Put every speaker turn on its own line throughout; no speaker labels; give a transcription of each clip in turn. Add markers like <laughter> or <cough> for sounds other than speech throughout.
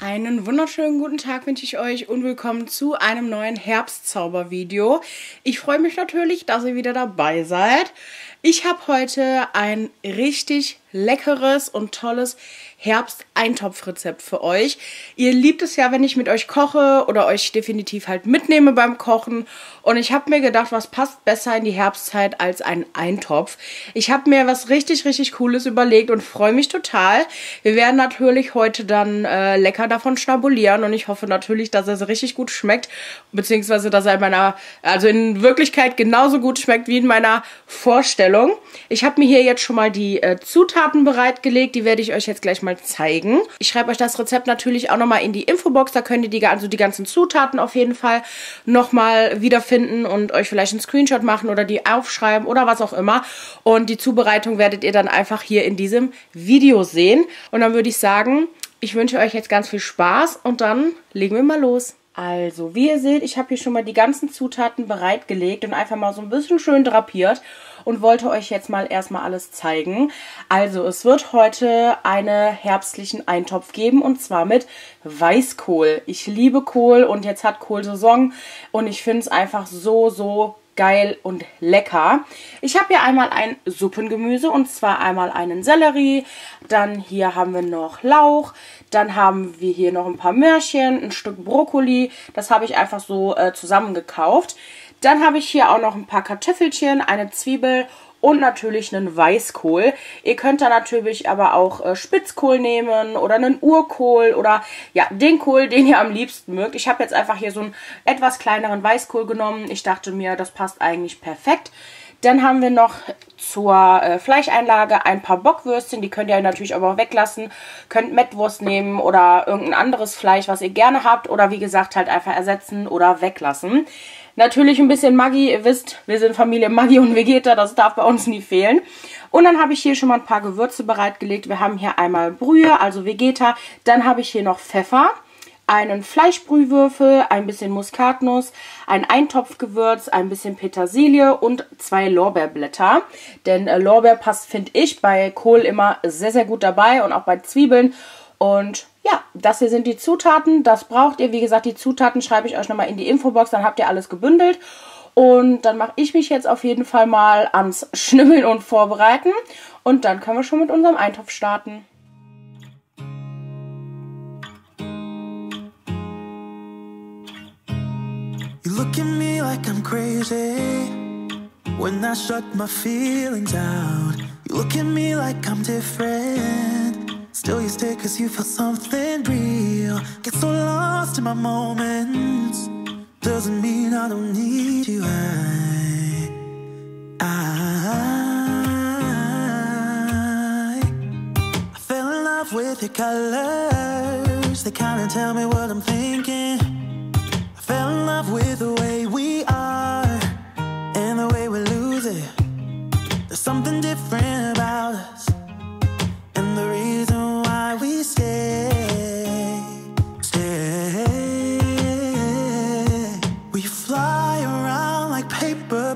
Einen wunderschönen guten Tag wünsche ich euch und willkommen zu einem neuen Herbstzaubervideo. Ich freue mich natürlich, dass ihr wieder dabei seid. Ich habe heute ein richtig leckeres und tolles Herbst-Eintopfrezept für euch. Ihr liebt es ja, wenn ich mit euch koche oder euch definitiv halt mitnehme beim Kochen. Und ich habe mir gedacht, was passt besser in die Herbstzeit als ein Eintopf. Ich habe mir was richtig, richtig Cooles überlegt und freue mich total. Wir werden natürlich heute dann äh, lecker davon schnabulieren und ich hoffe natürlich, dass so richtig gut schmeckt, beziehungsweise dass er in meiner, also in Wirklichkeit genauso gut schmeckt wie in meiner Vorstellung. Ich habe mir hier jetzt schon mal die äh, Zutaten bereitgelegt, die werde ich euch jetzt gleich mal mal zeigen. Ich schreibe euch das Rezept natürlich auch nochmal in die Infobox. Da könnt ihr die, also die ganzen Zutaten auf jeden Fall nochmal wiederfinden und euch vielleicht einen Screenshot machen oder die aufschreiben oder was auch immer. Und die Zubereitung werdet ihr dann einfach hier in diesem Video sehen. Und dann würde ich sagen, ich wünsche euch jetzt ganz viel Spaß und dann legen wir mal los. Also, wie ihr seht, ich habe hier schon mal die ganzen Zutaten bereitgelegt und einfach mal so ein bisschen schön drapiert und wollte euch jetzt mal erstmal alles zeigen. Also, es wird heute einen herbstlichen Eintopf geben und zwar mit Weißkohl. Ich liebe Kohl und jetzt hat Kohl Saison und ich finde es einfach so, so geil und lecker. Ich habe hier einmal ein Suppengemüse und zwar einmal einen Sellerie, dann hier haben wir noch Lauch, dann haben wir hier noch ein paar Möhrchen, ein Stück Brokkoli, das habe ich einfach so äh, zusammengekauft. Dann habe ich hier auch noch ein paar Kartoffelchen, eine Zwiebel und natürlich einen Weißkohl. Ihr könnt da natürlich aber auch äh, Spitzkohl nehmen oder einen Urkohl oder ja, den Kohl, den ihr am liebsten mögt. Ich habe jetzt einfach hier so einen etwas kleineren Weißkohl genommen. Ich dachte mir, das passt eigentlich perfekt. Dann haben wir noch zur äh, Fleischeinlage ein paar Bockwürstchen. Die könnt ihr natürlich aber auch weglassen. Könnt Mettwurst nehmen oder irgendein anderes Fleisch, was ihr gerne habt. Oder wie gesagt, halt einfach ersetzen oder weglassen. Natürlich ein bisschen Maggi. Ihr wisst, wir sind Familie Maggi und Vegeta. Das darf bei uns nie fehlen. Und dann habe ich hier schon mal ein paar Gewürze bereitgelegt. Wir haben hier einmal Brühe, also Vegeta. Dann habe ich hier noch Pfeffer einen Fleischbrühwürfel, ein bisschen Muskatnuss, ein Eintopfgewürz, ein bisschen Petersilie und zwei Lorbeerblätter. Denn äh, Lorbeer passt, finde ich, bei Kohl immer sehr, sehr gut dabei und auch bei Zwiebeln. Und ja, das hier sind die Zutaten. Das braucht ihr. Wie gesagt, die Zutaten schreibe ich euch nochmal in die Infobox. Dann habt ihr alles gebündelt. Und dann mache ich mich jetzt auf jeden Fall mal ans <laughs> Schnimmeln und Vorbereiten. Und dann können wir schon mit unserem Eintopf starten.
look at me like I'm crazy When I shut my feelings out You look at me like I'm different Still you stay cause you feel something real. Get so lost in my moments. Doesn't mean I don't need you. I, I, I fell in love with your colors. They kinda tell me what I'm thinking. I Fell in love with the way we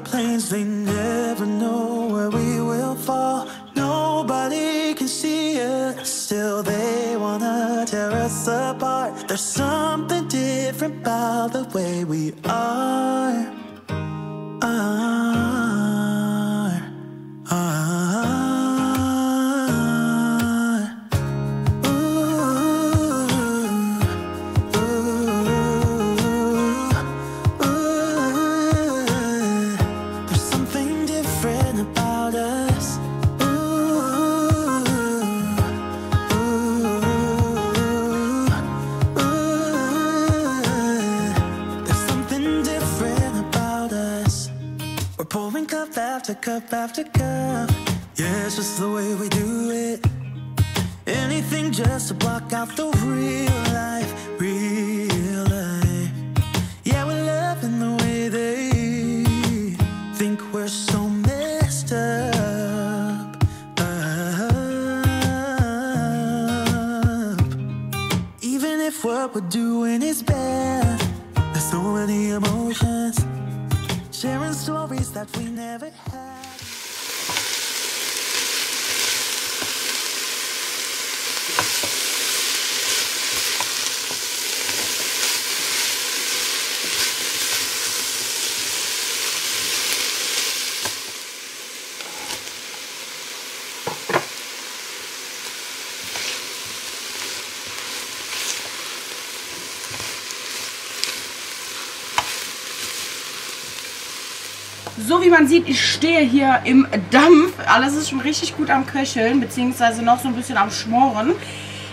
planes, they never know where we will fall. Nobody can see us, still they wanna tear us apart. There's something different about the way we are, after cup after cup. Yeah, it's just the way we do it. Anything just to block out the real life, real life. Yeah, we're loving the way they think we're so messed up. up. Even if what we're doing is bad, there's so many emotions. Sharing stories that we never had.
So wie man sieht, ich stehe hier im Dampf. Alles ist schon richtig gut am Köcheln, beziehungsweise noch so ein bisschen am Schmoren.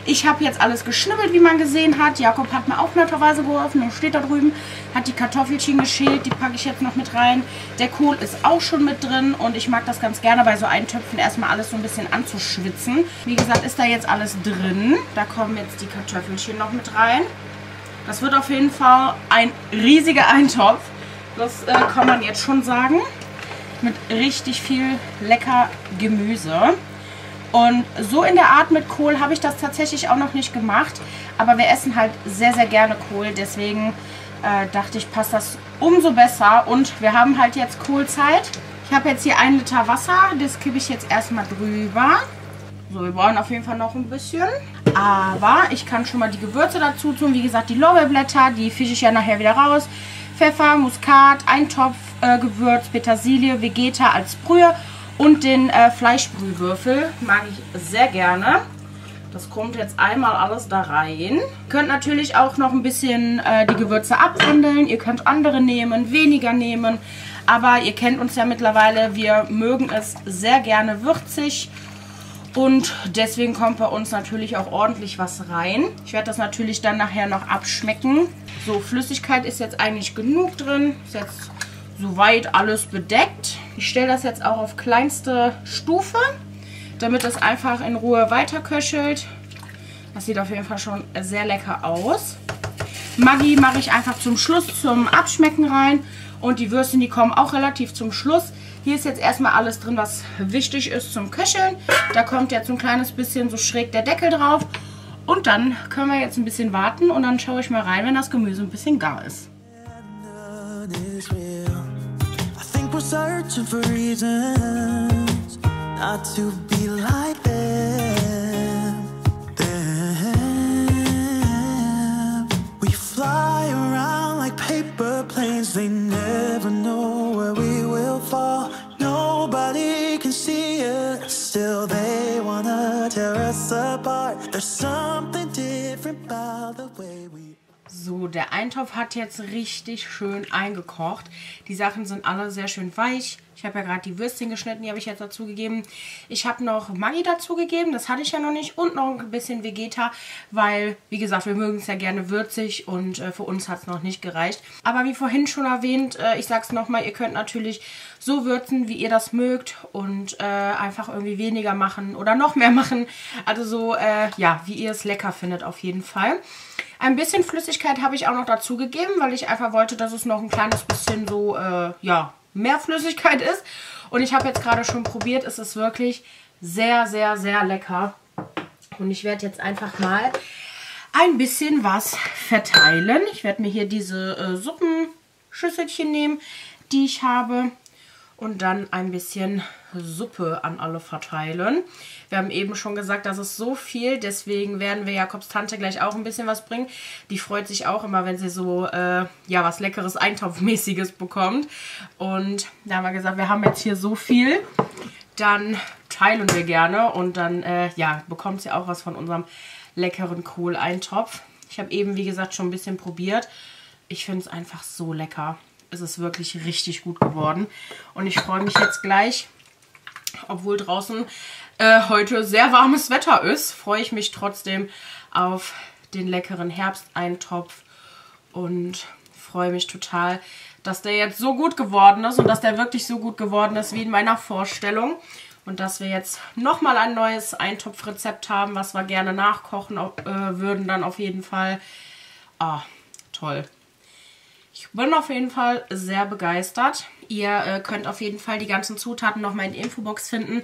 Ich habe jetzt alles geschnibbelt, wie man gesehen hat. Jakob hat mir auch netterweise geholfen und steht da drüben. Hat die Kartoffelchen geschält, die packe ich jetzt noch mit rein. Der Kohl ist auch schon mit drin und ich mag das ganz gerne bei so Eintöpfen erstmal alles so ein bisschen anzuschwitzen. Wie gesagt, ist da jetzt alles drin. Da kommen jetzt die Kartoffelchen noch mit rein. Das wird auf jeden Fall ein riesiger Eintopf. Das äh, kann man jetzt schon sagen. Mit richtig viel lecker Gemüse. Und so in der Art mit Kohl habe ich das tatsächlich auch noch nicht gemacht. Aber wir essen halt sehr, sehr gerne Kohl. Deswegen äh, dachte ich, passt das umso besser. Und wir haben halt jetzt Kohlzeit. Ich habe jetzt hier ein Liter Wasser. Das kippe ich jetzt erstmal drüber. So, wir brauchen auf jeden Fall noch ein bisschen. Aber ich kann schon mal die Gewürze dazu tun. Wie gesagt, die Lorbeerblätter, die fische ich ja nachher wieder raus. Pfeffer, Muskat, Eintopf, äh, Gewürz, Petersilie, Vegeta als Brühe und den äh, Fleischbrühwürfel. Mag ich sehr gerne. Das kommt jetzt einmal alles da rein. Ihr könnt natürlich auch noch ein bisschen äh, die Gewürze abwandeln. Ihr könnt andere nehmen, weniger nehmen. Aber ihr kennt uns ja mittlerweile. Wir mögen es sehr gerne würzig. Und deswegen kommt bei uns natürlich auch ordentlich was rein. Ich werde das natürlich dann nachher noch abschmecken. So, Flüssigkeit ist jetzt eigentlich genug drin. Ist jetzt soweit alles bedeckt. Ich stelle das jetzt auch auf kleinste Stufe, damit es einfach in Ruhe weiterköchelt. Das sieht auf jeden Fall schon sehr lecker aus. Maggi mache ich einfach zum Schluss zum Abschmecken rein. Und die Würstchen, die kommen auch relativ zum Schluss. Hier ist jetzt erstmal alles drin, was wichtig ist zum Köcheln. Da kommt jetzt ein kleines bisschen so schräg der Deckel drauf. Und dann können wir jetzt ein bisschen warten und dann schaue ich mal rein, wenn das Gemüse ein bisschen gar ist.
We're searching for reasons not to be like them. Apart. There's something different about the way we.
So, der Eintopf hat jetzt richtig schön eingekocht. Die Sachen sind alle sehr schön weich. Ich habe ja gerade die Würstchen geschnitten, die habe ich jetzt dazu gegeben. Ich habe noch Maggi dazu gegeben, das hatte ich ja noch nicht. Und noch ein bisschen Vegeta, weil, wie gesagt, wir mögen es ja gerne würzig und äh, für uns hat es noch nicht gereicht. Aber wie vorhin schon erwähnt, äh, ich sage es nochmal, ihr könnt natürlich so würzen, wie ihr das mögt und äh, einfach irgendwie weniger machen oder noch mehr <laughs> machen. Also so, äh, ja, wie ihr es lecker findet auf jeden Fall. Ein bisschen Flüssigkeit habe ich auch noch dazu gegeben, weil ich einfach wollte, dass es noch ein kleines bisschen so, äh, ja, mehr Flüssigkeit ist. Und ich habe jetzt gerade schon probiert, es ist wirklich sehr, sehr, sehr lecker. Und ich werde jetzt einfach mal ein bisschen was verteilen. Ich werde mir hier diese äh, Suppenschüsselchen nehmen, die ich habe. Und dann ein bisschen Suppe an alle verteilen. Wir haben eben schon gesagt, das ist so viel, deswegen werden wir Jakobs Tante gleich auch ein bisschen was bringen. Die freut sich auch immer, wenn sie so, äh, ja, was Leckeres, Eintopfmäßiges bekommt. Und da haben wir gesagt, wir haben jetzt hier so viel, dann teilen wir gerne und dann, äh, ja, bekommt sie auch was von unserem leckeren Kohleintopf. Ich habe eben, wie gesagt, schon ein bisschen probiert. Ich finde es einfach so lecker. Es ist wirklich richtig gut geworden. Und ich freue mich jetzt gleich, obwohl draußen äh, heute sehr warmes Wetter ist, freue ich mich trotzdem auf den leckeren Herbsteintopf und freue mich total, dass der jetzt so gut geworden ist und dass der wirklich so gut geworden ist wie in meiner Vorstellung. Und dass wir jetzt nochmal ein neues Eintopfrezept haben, was wir gerne nachkochen äh, würden, dann auf jeden Fall. Ah, toll. Ich bin auf jeden Fall sehr begeistert. Ihr äh, könnt auf jeden Fall die ganzen Zutaten nochmal in der Infobox finden.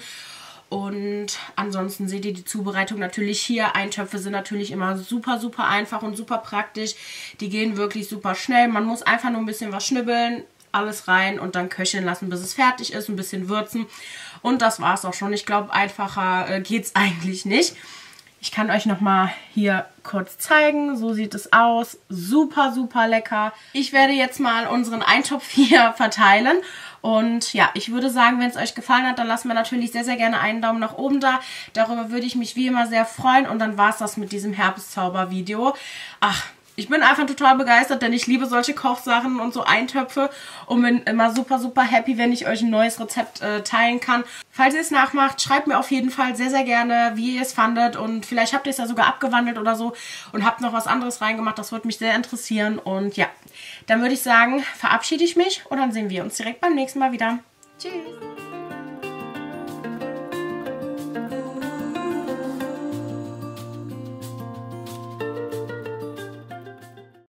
Und ansonsten seht ihr die Zubereitung natürlich hier. Eintöpfe sind natürlich immer super, super einfach und super praktisch. Die gehen wirklich super schnell. Man muss einfach nur ein bisschen was schnibbeln, alles rein und dann köcheln lassen, bis es fertig ist, ein bisschen würzen. Und das war es auch schon. Ich glaube, einfacher äh, geht es <laughs> eigentlich nicht. Ich kann euch nochmal hier kurz zeigen. So sieht es aus. Super, super lecker. Ich werde jetzt mal unseren Eintopf <laughs> hier verteilen. Und ja, ich würde sagen, wenn es euch gefallen hat, dann lasst mir natürlich sehr, sehr gerne einen Daumen nach oben da. Darüber würde ich mich wie immer sehr freuen. Und dann war es das mit diesem Herbstzauber-Video. Ach, ich bin einfach total begeistert, denn ich liebe solche Kochsachen und so Eintöpfe und bin immer super, super happy, wenn ich euch ein neues Rezept äh, teilen kann. Falls ihr es nachmacht, schreibt mir auf jeden Fall sehr, sehr gerne, wie ihr es fandet und vielleicht habt ihr es ja sogar abgewandelt oder so und habt noch was anderes reingemacht. Das würde mich sehr interessieren und ja, dann würde ich sagen, verabschiede ich mich und dann sehen wir uns direkt beim nächsten Mal wieder. Tschüss!